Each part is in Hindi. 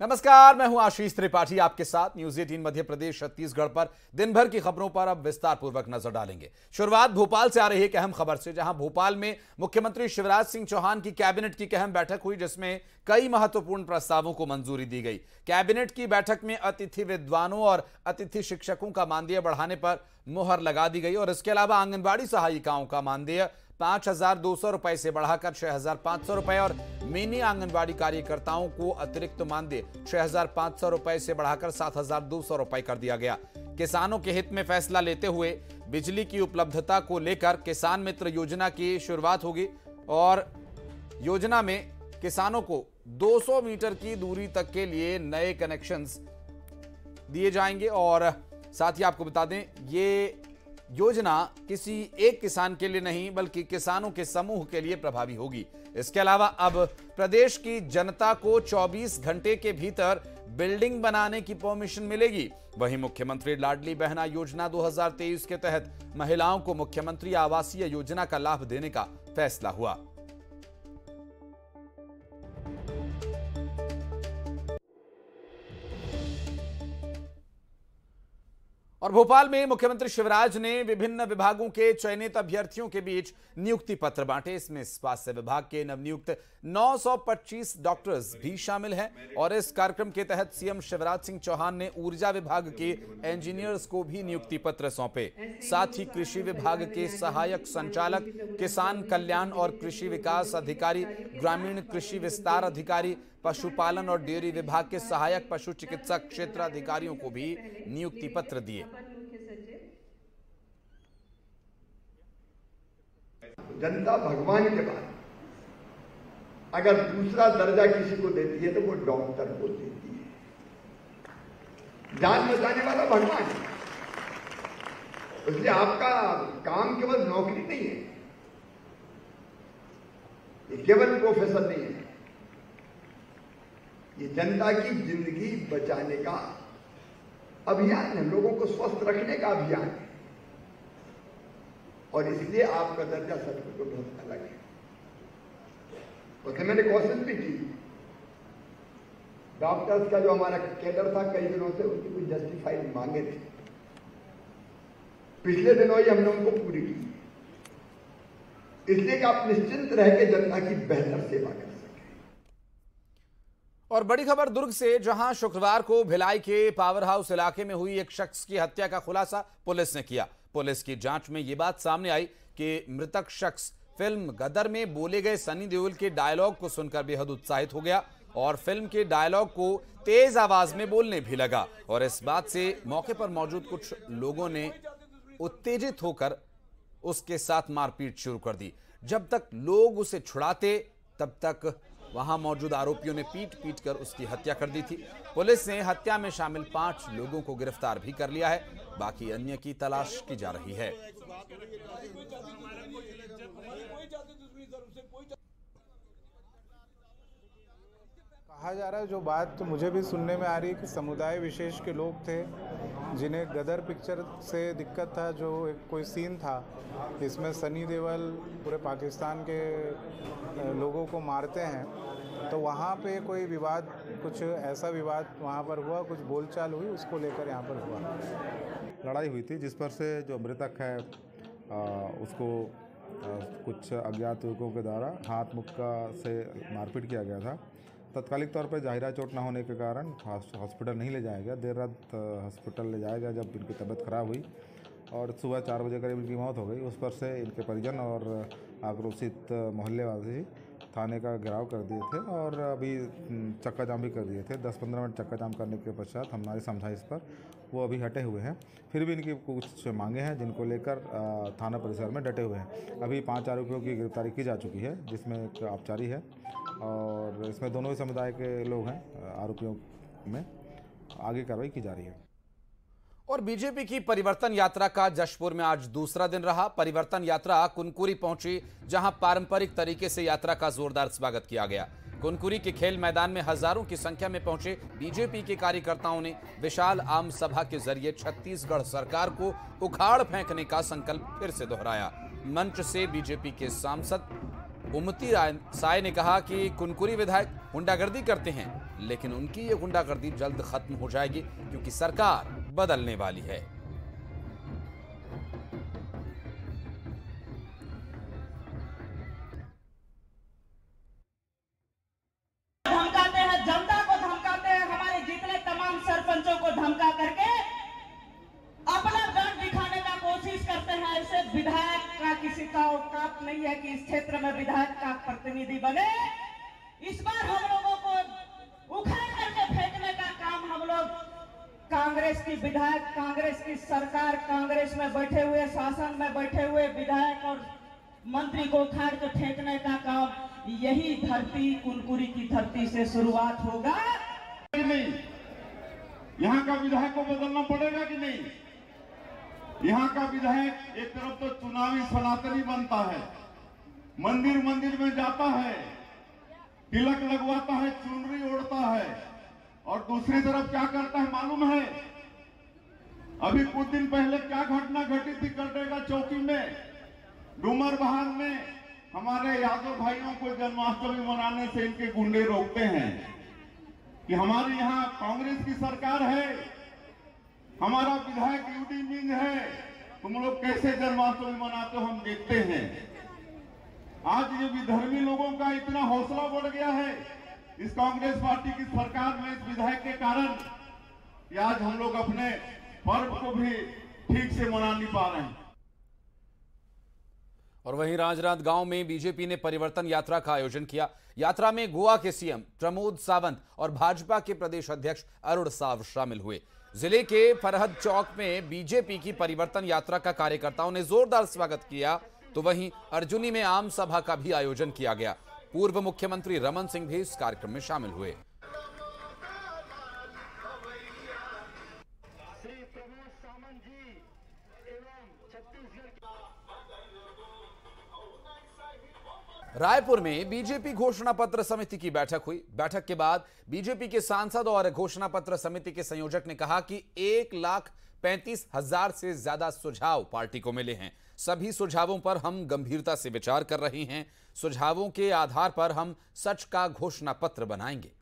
नमस्कार, मैं हूँ आशीष त्रिपाठी आपके साथ। न्यूज़ 18 मध्य प्रदेश, छत्तीसगढ़ पर दिन भर की खबरों पर अब विस्तार पूर्वक नज़र डालेंगे। शुरुआत भोपाल से आ रही है एक अहम खबर से, जहाँ भोपाल में मुख्यमंत्री शिवराज सिंह चौहान की कैबिनेट की अहम बैठक हुई, जिसमें कई महत्वपूर्ण प्रस्तावों को मंजूरी दी गई। कैबिनेट की बैठक में अतिथि विद्वानों और अतिथि शिक्षकों का मानदेय बढ़ाने पर मुहर लगा दी गई और इसके अलावा आंगनबाड़ी सहायिकाओं का मानदेय पाँच हज़ार दो सौ रुपए से बढ़ाकर छह हज़ार पाँच सौ रुपए और मिनी आंगनबाड़ी कार्यकर्ताओं को अतिरिक्त मानदेय छह हज़ार पाँच सौ रुपए से बढ़ाकर सात हज़ार दो सौ रुपए कर दिया गया। किसानों के हित में फैसला लेते हुए बिजली की उपलब्धता को लेकर किसान मित्र योजना की शुरुआत होगी और योजना में किसानों को 200 मीटर की दूरी तक के लिए नए कनेक्शंस दिए जाएँगे और साथ ही आपको बता दें, ये योजना किसी एक किसान के लिए नहीं, बल्कि किसानों के समूह के लिए प्रभावी होगी। इसके अलावा अब प्रदेश की जनता को 24 घंटे के भीतर बिल्डिंग बनाने की परमिशन मिलेगी। वहीं मुख्यमंत्री लाडली बहना योजना 2023 के तहत महिलाओं को मुख्यमंत्री आवासीय योजना का लाभ देने का फैसला हुआ। और भोपाल में मुख्यमंत्री शिवराज ने विभिन्न विभागों के चयनित अभ्यर्थियों के बीच नियुक्ति पत्र बांटे। इसमें स्वास्थ्य विभाग के नवनियुक्त 925 डॉक्टर्स भी शामिल हैं और इस कार्यक्रम के तहत सीएम शिवराज सिंह चौहान ने ऊर्जा विभाग के इंजीनियर्स को भी नियुक्ति पत्र सौंपे। साथ ही कृषि विभाग के सहायक संचालक, किसान कल्याण और कृषि विकास अधिकारी, ग्रामीण कृषि विस्तार अधिकारी पशुपालन और डेयरी विभाग के सहायक पशु चिकित्सा क्षेत्र अधिकारियों को भी नियुक्ति पत्र दिए। जनता भगवान के बाद अगर दूसरा दर्जा किसी को देती है तो वो डॉक्टर को देती है। जान बचाने वाला भगवान इसलिए आपका काम केवल नौकरी नहीं है। केवल प्रोफेसर नहीं है। ये जनता की ज़िंदगी बचाने का अभियान है, लोगों को स्वस्थ रखने का अभियान है। और इसलिए आपका दर्जा सचमुच को बहुत अलग है। उसने मैंने क्वेश्चन भी की। डॉक्टर्स का जो हमारा कैडर था, कई दिनों से उनकी कुछ जस्टिफाइड मांगे थे। पिछले दिनों ही हमने उनको पूरी की। इसलिए कि आप निश्चिंत रह के जनता की बेहतर सेवा कर। और बड़ी खबर दुर्ग से, जहाँ शुक्रवार को भिलाई के पावर हाउस इलाके में हुई एक शख्स की हत्या का खुलासा पुलिस ने किया। पुलिस की जाँच में यह बात सामने आई कि मृतक शख्स फ़िल्म गदर में बोले गए सनी देओल के डायलॉग को सुनकर बेहद उत्साहित हो गया और फ़िल्म के डायलॉग को तेज आवाज़ में बोलने भी लगा। और इस बात से मौके पर मौजूद कुछ लोगों ने उत्तेजित होकर उसके साथ मारपीट शुरू कर दी। जब तक लोग उसे छुड़ाते, तब तक वहाँ मौजूद आरोपियों ने पीट पीट कर उसकी हत्या कर दी थी। पुलिस ने हत्या में शामिल पाँच लोगों को गिरफ़्तार भी कर लिया है। बाकी अन्य की तलाश की जा रही है। कहा जा रहा है जो बात मुझे भी सुनने में आ रही है कि समुदाय विशेष के लोग थे जिन्हें गदर पिक्चर से दिक्कत था जो एक कोई सीन था इसमें सनी देवल पूरे पाकिस्तान के लोगों को मारते हैं तो वहाँ पे कोई विवाद कुछ ऐसा विवाद वहाँ पर हुआ कुछ बोलचाल हुई उसको लेकर यहाँ पर हुआ? लड़ाई हुई थी जिस पर से जो मृतक है आ, उसको आ, कुछ अज्ञात युवकों के द्वारा हाथ मुक्का से मारपीट किया गया था। तत्कालिक तौर पर जाहिरा चोट ना होने के कारण हॉस्पिटल नहीं ले जाया गया। देर रात हॉस्पिटल ले जाया गया जब इनकी तबीयत खराब हुई और सुबह चार बजे करीब इनकी मौत हो गई। उस पर से इनके परिजन और आक्रोशित मोहल्ले मोहल्लेवासी थाने का घेराव कर दिए थे और अभी चक्का जाम भी कर दिए थे। दस पंद्रह मिनट चक्का जाम करने के पश्चात हमारी समझाइश पर वो अभी हटे हुए हैं। फिर भी इनकी कुछ मांगे हैं जिनको लेकर थाना परिसर में डटे हुए हैं। अभी पाँच आरोपियों की गिरफ्तारी की जा चुकी है, जिसमें एक आपचारी है और इसमें दोनों ही समुदाय के लोग हैं आरोपियों में आगे कार्रवाई की जा रही है। और बीजेपी की परिवर्तन यात्रा का जशपुर में आज दूसरा दिन रहा। परिवर्तन यात्रा कुनकुरी पहुँची, जहाँ पारंपरिक तरीके से यात्रा का जोरदार स्वागत किया गया। कुनकुरी के खेल मैदान में हज़ारों की संख्या में पहुँचे बीजेपी के कार्यकर्ताओं ने विशाल आम सभा के ज़रिए छत्तीसगढ़ सरकार को उखाड़ फेंकने का संकल्प फिर से दोहराया। मंच से बीजेपी के सांसद उमती राय साय ने कहा कि कुनकुरी विधायक गुंडागर्दी करते हैं, लेकिन उनकी ये गुंडागर्दी जल्द खत्म हो जाएगी, क्योंकि सरकार बदलने वाली है। कांग्रेस की विधायक, कांग्रेस की सरकार कांग्रेस में बैठे हुए, शासन में बैठे हुए विधायक और मंत्री को उखाड़ के फेंकने का काम, यही धरती, कुनकुरी की धरती से शुरुआत होगा। नहीं? यहाँ का विधायक को बदलना पड़ेगा कि नहीं? यहाँ का विधायक एक तरफ़ तो चुनावी सनातनी बनता है, मंदिर मंदिर में जाता है, तिलक लगवाता है, चुनरी ओढ़ता है, और दूसरी तरफ़ क्या करता है मालूम है? अभी कुछ दिन पहले क्या घटना घटी थी कटेगा चौकी में? डूमर बहार में हमारे यादव भाइयों को जन्माष्टमी मनाने से इनके गुंडे रोकते हैं कि हमारे यहाँ कांग्रेस की सरकार है, हमारा विधायक यूडी मिंग है, तुम लोग कैसे जन्माष्टमी मनाते हम देखते हैं। आज ये विधर्मी लोगों का इतना हौसला बढ़ गया है इस कांग्रेस पार्टी की सरकार में इस विधायक के कारण आज हम लोग अपने पर्व को भी ठीक से मना नहीं पा रहे हैं। और वहीं राजनांदगांव में बीजेपी ने परिवर्तन यात्रा का आयोजन किया। यात्रा में गोवा के सीएम प्रमोद सावंत और भाजपा के प्रदेश अध्यक्ष अरुण साव शामिल हुए। ज़िले के फरहद चौक में बीजेपी की परिवर्तन यात्रा का कार्यकर्ताओं ने जोरदार स्वागत किया। तो वहीं अर्जुनी में आम सभा का भी आयोजन किया गया। पूर्व मुख्यमंत्री रमन सिंह भी इस कार्यक्रम में शामिल हुए। रायपुर में बीजेपी घोषणा पत्र समिति की बैठक हुई। बैठक के बाद बीजेपी के सांसद और घोषणा पत्र समिति के संयोजक ने कहा कि एक लाख पैंतीस हज़ार से ज़्यादा सुझाव पार्टी को मिले हैं। सभी सुझावों पर हम गंभीरता से विचार कर रहे हैं। सुझावों के आधार पर हम सच का घोषणा पत्र बनाएँगे।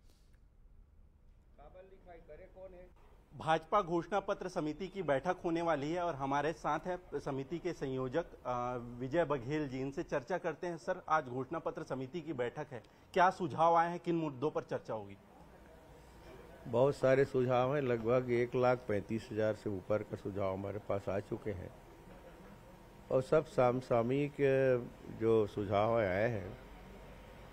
भाजपा घोषणा पत्र समिति की बैठक होने वाली है और हमारे साथ है समिति के संयोजक विजय बघेल जी। इनसे चर्चा करते हैं। सर, आज घोषणा पत्र समिति की बैठक है। क्या सुझाव आए हैं? किन मुद्दों पर चर्चा होगी? बहुत सारे सुझाव हैं। लगभग एक लाख पैंतीस हज़ार से ऊपर का सुझाव हमारे पास आ चुके हैं। और सब सामसामिक जो सुझाव आए हैं,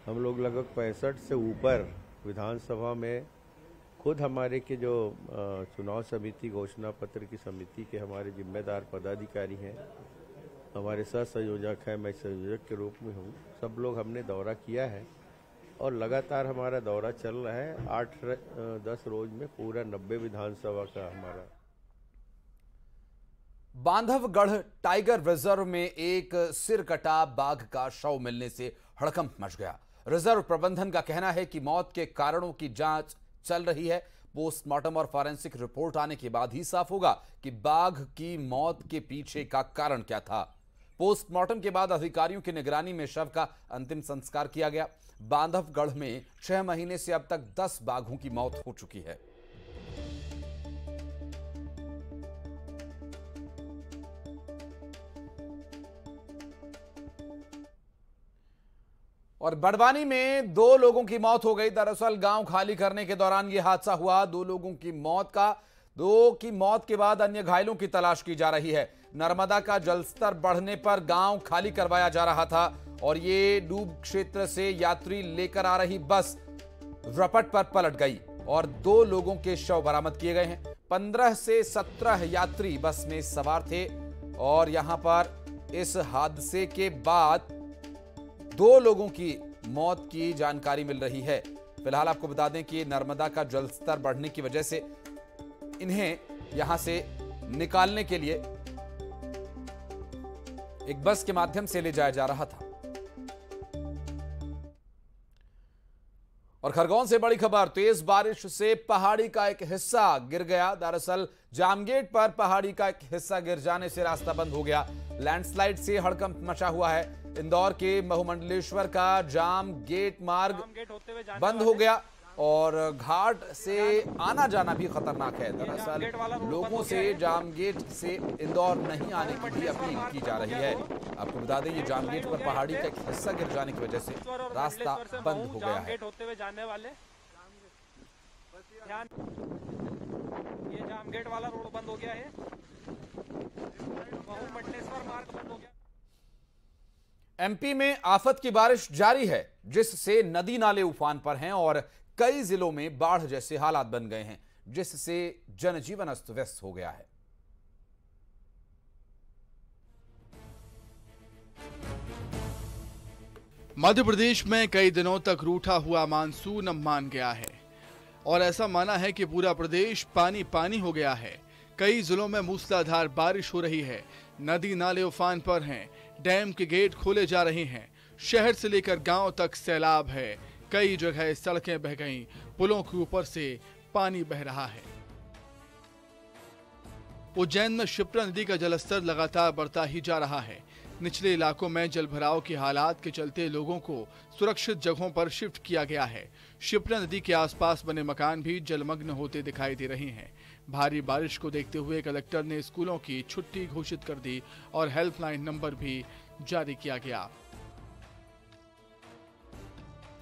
हम लोग लगभग पैंसठ से ऊपर विधानसभा में खुद हमारे के जो चुनाव समिति, घोषणा पत्र की समिति के हमारे जिम्मेदार पदाधिकारी हैं, हमारे सह संयोजक हैं, मैं संयोजक के रूप में हूँ, सब लोग हमने दौरा किया है और लगातार हमारा दौरा चल रहा है। आठ दस रोज में पूरा नब्बे विधानसभा का हमारा। बांधवगढ़ टाइगर रिज़र्व में एक सिर कटा बाघ का शव मिलने से हड़कंप मच गया। रिज़र्व प्रबंधन का कहना है कि मौत के कारणों की जाँच चल रही है। पोस्टमार्टम और फॉरेंसिक रिपोर्ट आने के बाद ही साफ़ होगा कि बाघ की मौत के पीछे का कारण क्या था। पोस्टमार्टम के बाद अधिकारियों की निगरानी में शव का अंतिम संस्कार किया गया। बांधवगढ़ में छह महीने से अब तक दस बाघों की मौत हो चुकी है। और बड़वानी में दो लोगों की मौत हो गई। दरअसल गाँव खाली करने के दौरान यह हादसा हुआ। दो लोगों की मौत का, दो की मौत के बाद अन्य घायलों की तलाश की जा रही है। नर्मदा का जलस्तर बढ़ने पर गाँव खाली करवाया जा रहा था और ये डूब क्षेत्र से यात्री लेकर आ रही बस रपट पर पलट गई और दो लोगों के शव बरामद किए गए हैं। पंद्रह से सत्रह यात्री बस में सवार थे और यहाँ पर इस हादसे के बाद दो लोगों की मौत की जानकारी मिल रही है। फ़िलहाल आपको बता दें कि नर्मदा का जलस्तर बढ़ने की वजह से इन्हें यहाँ से निकालने के लिए एक बस के माध्यम से ले जाया जा रहा था। और खरगोन से बड़ी खबर, तेज बारिश से पहाड़ी का एक हिस्सा गिर गया। दरअसल जामगेट पर पहाड़ी का एक हिस्सा गिर जाने से रास्ता बंद हो गया। लैंडस्लाइड से हड़कंप मचा हुआ है। इंदौर के बहुमंडलेश्वर का जाम गेट मार्ग होते हुए बंद हो गया और घाट से आना जाना भी खतरनाक है। दरअसल लोगों से जाम गेट से इंदौर नहीं आने की भी अपील की जा रही है। आपको बता दें ये जाम गेट पर पहाड़ी का एक हिस्सा गिर जाने की वजह से रास्ता बंद हो गया है। होते हुए जाने वाले ये जाम गेट वाला रोड बंद हो गया है। महू मटनेश्वर मार्ग बंद हो गया एमपी में आफत की बारिश जारी है, जिससे नदी नाले उफान पर हैं और कई जिलों में बाढ़ जैसे हालात बन गए हैं, जिससे जनजीवन अस्त व्यस्त हो गया है। मध्य प्रदेश में कई दिनों तक रूठा हुआ मानसून अब मान गया है, और ऐसा माना है कि पूरा प्रदेश पानी पानी हो गया है। कई जिलों में मूसलाधार बारिश हो रही है, नदी नाले उफान पर हैं डैम के गेट खोले जा रहे हैं। शहर से लेकर गाँव तक सैलाब है। कई जगह सड़कें बह गई। पुलों के ऊपर से पानी बह रहा है। उज्जैन में शिप्रा नदी का जलस्तर लगातार बढ़ता ही जा रहा है। निचले इलाकों में जलभराव के हालात के चलते लोगों को सुरक्षित जगहों पर शिफ्ट किया गया है। शिप्रा नदी के आसपास बने मकान भी जलमग्न होते दिखाई दे रहे हैं। भारी बारिश को देखते हुए कलेक्टर ने स्कूलों की छुट्टी घोषित कर दी और हेल्पलाइन नंबर भी जारी किया गया।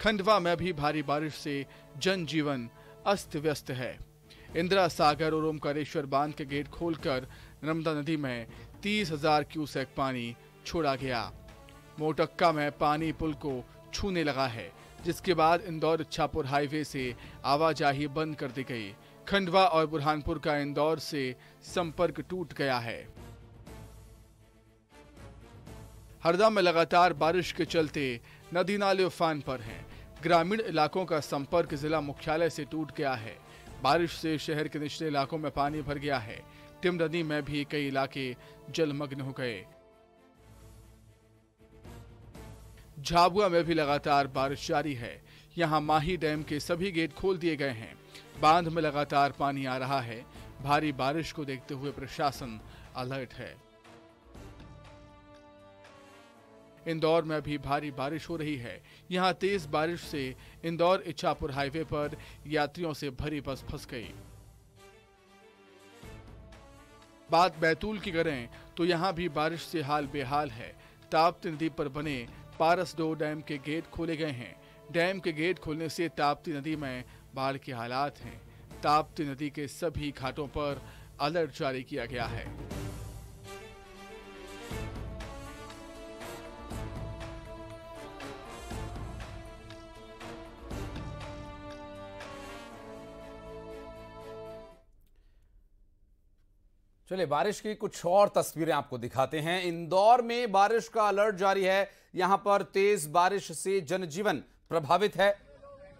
खंडवा में भी भारी बारिश से जनजीवन अस्त व्यस्त है। इंदिरा सागर और ओमकारेश्वर बाँध के गेट खोलकर नर्मदा नदी में तीस हज़ार क्यूसेक पानी छोड़ा गया। मोटक्का में पानी पुल को छूने लगा है, जिसके बाद इंदौर इच्छापुर हाईवे से आवाजाही बंद कर दी गई। खंडवा और बुरहानपुर का इंदौर से संपर्क टूट गया है। हरदा में लगातार बारिश के चलते नदी नाले उफान पर हैं। ग्रामीण इलाकों का संपर्क जिला मुख्यालय से टूट गया है। बारिश से शहर के निचले इलाकों में पानी भर गया है। टिम नदी में भी कई इलाके जलमग्न हो गए। झाबुआ में भी लगातार बारिश जारी है। यहाँ माही डैम के सभी गेट खोल दिए गए हैं। बाँध में लगातार पानी आ रहा है। भारी बारिश को देखते हुए प्रशासन अलर्ट है। इंदौर में भी भारी बारिश हो रही है। यहाँ तेज बारिश से इंदौर इच्छापुर हाईवे पर यात्रियों से भरी बस फंस गई। बात बैतूल की करें तो यहाँ भी बारिश से हाल बेहाल है। ताप्ती नदी पर बने पारस दो डैम के गेट खोले गए हैं। डैम के गेट खोलने से ताप्ती नदी में बाढ़ के हालात हैं। ताप्ती नदी के सभी घाटों पर अलर्ट जारी किया गया है। चलिए, बारिश की कुछ और तस्वीरें आपको दिखाते हैं। इंदौर में बारिश का अलर्ट जारी है। यहाँ पर तेज बारिश से जनजीवन प्रभावित है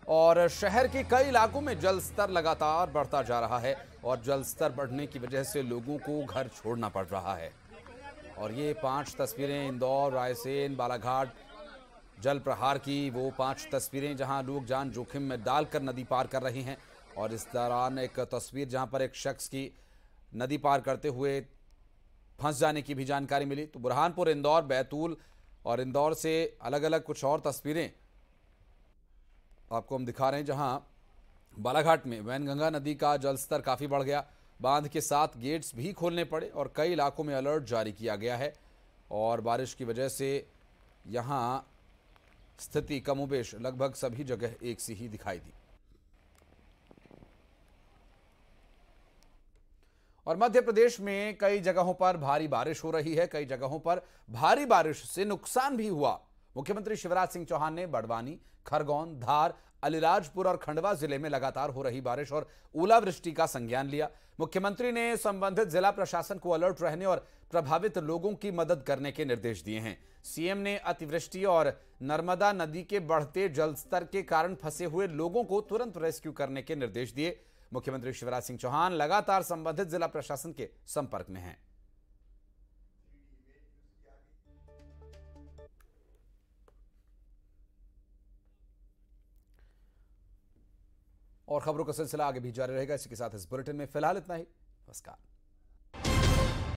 और शहर के कई इलाकों में जल स्तर लगातार बढ़ता जा रहा है और जल स्तर बढ़ने की वजह से लोगों को घर छोड़ना पड़ रहा है। और ये पाँच तस्वीरें इंदौर, रायसेन, बालाघाट जल प्रहार की वो पाँच तस्वीरें जहाँ लोग जान जोखिम में डालकर नदी पार कर रहे हैं। और इस दौरान एक तस्वीर जहाँ पर एक शख्स की नदी पार करते हुए फंस जाने की भी जानकारी मिली। तो बुरहानपुर, इंदौर, बैतूल और इंदौर से अलग अलग कुछ और तस्वीरें आपको हम दिखा रहे हैं, जहाँ बालाघाट में वैनगंगा नदी का जलस्तर काफ़ी बढ़ गया। बाँध के साथ गेट्स भी खोलने पड़े और कई इलाकों में अलर्ट जारी किया गया है और बारिश की वजह से यहाँ स्थिति कमोबेश लगभग सभी जगह एक सी ही दिखाई दी। और मध्य प्रदेश में कई जगहों पर भारी बारिश हो रही है, कई जगहों पर भारी बारिश से नुकसान भी हुआ। मुख्यमंत्री शिवराज सिंह चौहान ने बड़वानी, खरगोन, धार, अलीराजपुर और खंडवा ज़िले में लगातार हो रही बारिश और ओलावृष्टि का संज्ञान लिया। मुख्यमंत्री ने संबंधित जिला प्रशासन को अलर्ट रहने और प्रभावित लोगों की मदद करने के निर्देश दिए हैं। सीएम ने अतिवृष्टि और नर्मदा नदी के बढ़ते जलस्तर के कारण फंसे हुए लोगों को तुरंत रेस्क्यू करने के निर्देश दिए। मुख्यमंत्री शिवराज सिंह चौहान लगातार संबंधित जिला प्रशासन के संपर्क में हैं। और खबरों का सिलसिला आगे भी जारी रहेगा। इसी के साथ इस बुलेटिन में फ़िलहाल इतना ही। नमस्कार।